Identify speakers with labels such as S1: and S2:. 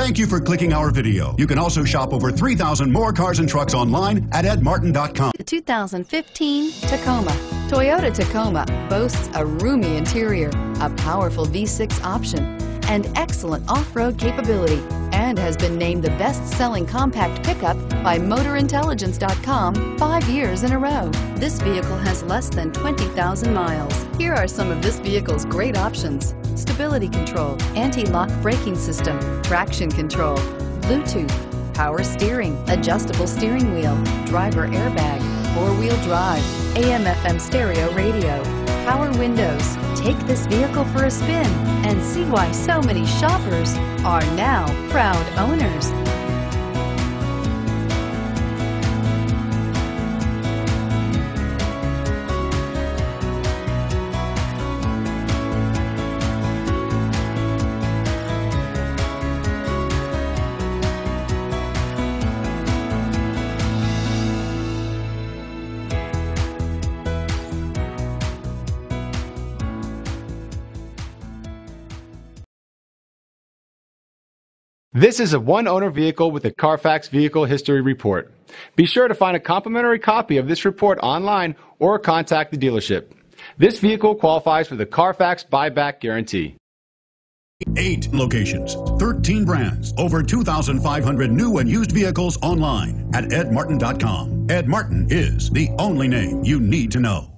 S1: Thank you for clicking our video. You can also shop over 3,000 more cars and trucks online at edmartin.com.
S2: The 2015 Tacoma. Toyota Tacoma boasts a roomy interior, a powerful V6 option, and excellent off-road capability, and has been named the best-selling compact pickup by MotorIntelligence.com five years in a row. This vehicle has less than 20,000 miles. Here are some of this vehicle's great options. Stability control, anti-lock braking system, traction control, Bluetooth, power steering, adjustable steering wheel, driver airbag, four-wheel drive, AM FM stereo radio, power windows. Take this vehicle for a spin and see why so many shoppers are now proud owners.
S3: This is a one owner vehicle with a Carfax Vehicle History Report. Be sure to find a complimentary copy of this report online or contact the dealership. This vehicle qualifies for the Carfax buyback guarantee.
S1: Eight locations, 13 brands, over 2,500 new and used vehicles online at edmartin.com. Ed Martin is the only name you need to know.